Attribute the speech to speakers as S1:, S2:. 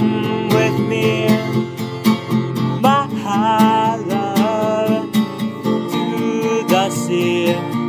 S1: come with me, my love, to the sea.